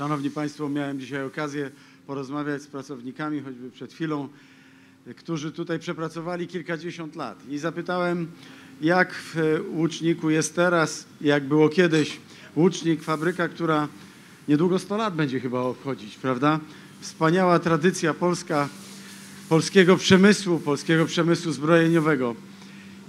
Szanowni Państwo, miałem dzisiaj okazję porozmawiać z pracownikami, choćby przed chwilą, którzy tutaj przepracowali kilkadziesiąt lat. I zapytałem, jak w Łuczniku jest teraz, jak było kiedyś. Łucznik, fabryka, która niedługo 100 lat będzie chyba obchodzić, prawda? Wspaniała tradycja polska, polskiego przemysłu, polskiego przemysłu zbrojeniowego.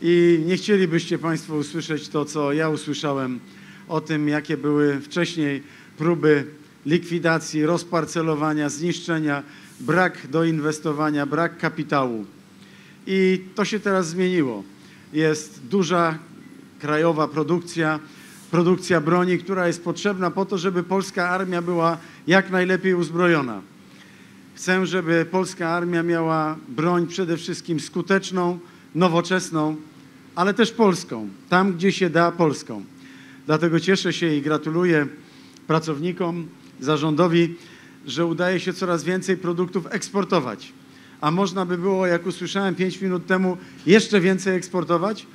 I nie chcielibyście Państwo usłyszeć to, co ja usłyszałem o tym, jakie były wcześniej próby likwidacji, rozparcelowania, zniszczenia, brak doinwestowania, brak kapitału. I to się teraz zmieniło. Jest duża krajowa produkcja, produkcja broni, która jest potrzebna po to, żeby polska armia była jak najlepiej uzbrojona. Chcę, żeby polska armia miała broń przede wszystkim skuteczną, nowoczesną, ale też polską, tam gdzie się da polską. Dlatego cieszę się i gratuluję pracownikom, zarządowi, że udaje się coraz więcej produktów eksportować. A można by było, jak usłyszałem 5 minut temu, jeszcze więcej eksportować,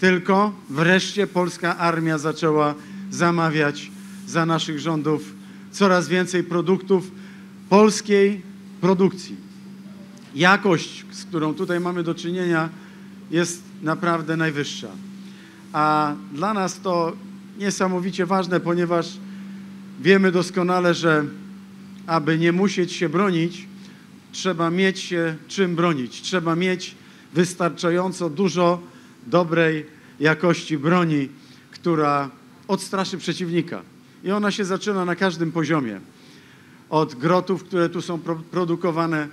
tylko wreszcie polska armia zaczęła zamawiać za naszych rządów coraz więcej produktów polskiej produkcji. Jakość, z którą tutaj mamy do czynienia, jest naprawdę najwyższa. A dla nas to niesamowicie ważne, ponieważ wiemy doskonale, że aby nie musieć się bronić, trzeba mieć się czym bronić. Trzeba mieć wystarczająco dużo dobrej jakości broni, która odstraszy przeciwnika. I ona się zaczyna na każdym poziomie. Od grotów, które tu są pro produkowane,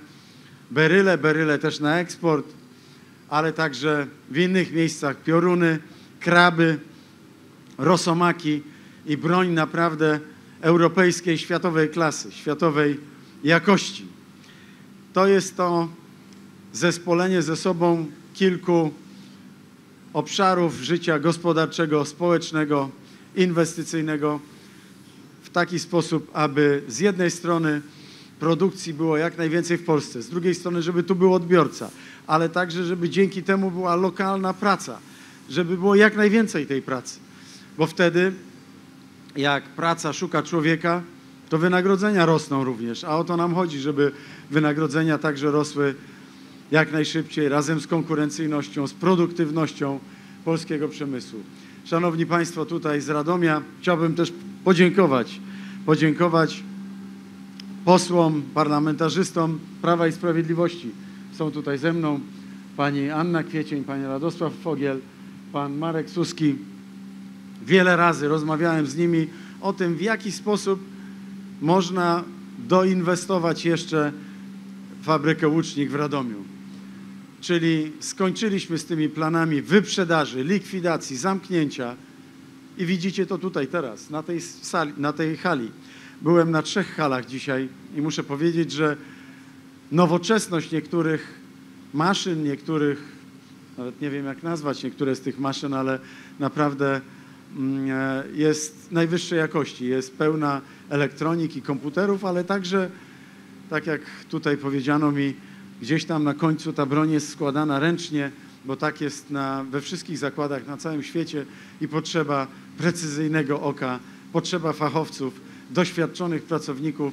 beryle, beryle też na eksport, ale także w innych miejscach pioruny, kraby, rosomaki i broń naprawdę europejskiej, światowej klasy, światowej jakości. To jest to zespolenie ze sobą kilku obszarów życia gospodarczego, społecznego, inwestycyjnego w taki sposób, aby z jednej strony produkcji było jak najwięcej w Polsce, z drugiej strony, żeby tu był odbiorca, ale także, żeby dzięki temu była lokalna praca, żeby było jak najwięcej tej pracy, bo wtedy jak praca szuka człowieka, to wynagrodzenia rosną również, a o to nam chodzi, żeby wynagrodzenia także rosły jak najszybciej, razem z konkurencyjnością, z produktywnością polskiego przemysłu. Szanowni Państwo, tutaj z Radomia chciałbym też podziękować, podziękować posłom, parlamentarzystom Prawa i Sprawiedliwości. Są tutaj ze mną pani Anna Kwiecień, pani Radosław Fogiel, pan Marek Suski. Wiele razy rozmawiałem z nimi o tym, w jaki sposób można doinwestować jeszcze fabrykę Łucznik w Radomiu. Czyli skończyliśmy z tymi planami wyprzedaży, likwidacji, zamknięcia i widzicie to tutaj teraz, na tej, sali, na tej hali. Byłem na trzech halach dzisiaj i muszę powiedzieć, że nowoczesność niektórych maszyn, niektórych, nawet nie wiem jak nazwać niektóre z tych maszyn, ale naprawdę jest najwyższej jakości. Jest pełna elektroniki, komputerów, ale także, tak jak tutaj powiedziano mi, gdzieś tam na końcu ta broń jest składana ręcznie, bo tak jest na, we wszystkich zakładach na całym świecie i potrzeba precyzyjnego oka, potrzeba fachowców, doświadczonych pracowników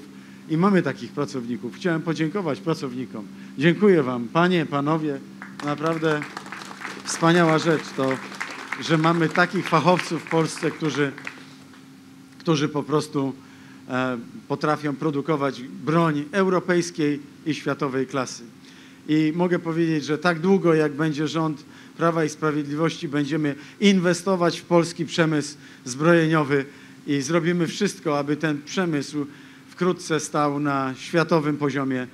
i mamy takich pracowników. Chciałem podziękować pracownikom. Dziękuję Wam, Panie, Panowie. Naprawdę wspaniała rzecz to, że mamy takich fachowców w Polsce, którzy, którzy po prostu e, potrafią produkować broń europejskiej i światowej klasy. I mogę powiedzieć, że tak długo, jak będzie rząd Prawa i Sprawiedliwości, będziemy inwestować w polski przemysł zbrojeniowy i zrobimy wszystko, aby ten przemysł wkrótce stał na światowym poziomie,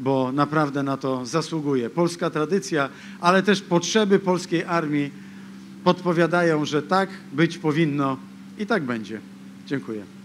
bo naprawdę na to zasługuje. Polska tradycja, ale też potrzeby polskiej armii podpowiadają, że tak być powinno i tak będzie. Dziękuję.